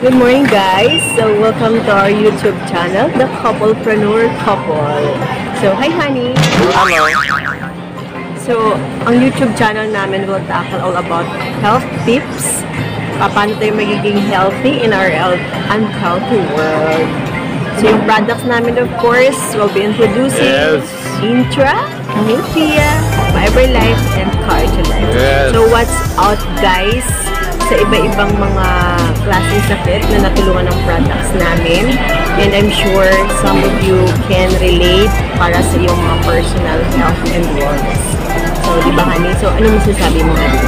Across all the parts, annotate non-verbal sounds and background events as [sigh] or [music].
Good morning guys! So welcome to our YouTube channel, The Couplepreneur Couple. So hi honey! Hello. So ang YouTube channel namin will tackle all about health tips. Paano tayo magiging healthy in our health unhealthy world. So yung products namin of course, will be introducing Yes. Intra, Nutria, Fiber Life, and Cardio Life. Yes. So what's out guys sa iba-ibang mga klaseng sakit na natulungan ng products namin. And I'm sure some of you can relate para sa iyong mga personal health and wellness. So, di ba, honey? So, ano masasabi mo, honey?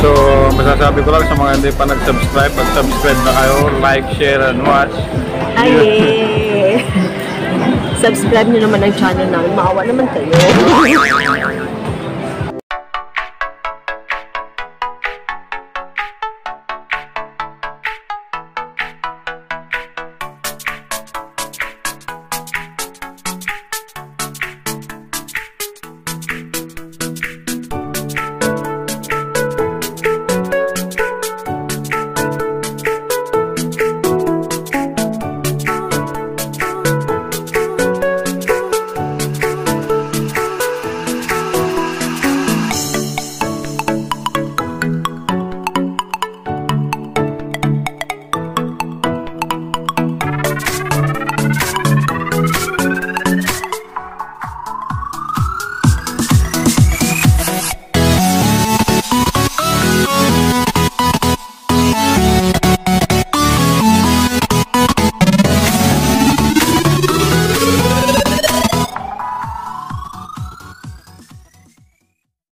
So, masasabi ko lang sa mga hindi pa nag-subscribe, mag-subscribe na kayo, like, share, and watch. Ay, eh. [laughs] Subscribe nyo naman ang channel namin. Maawa naman kayo. [laughs]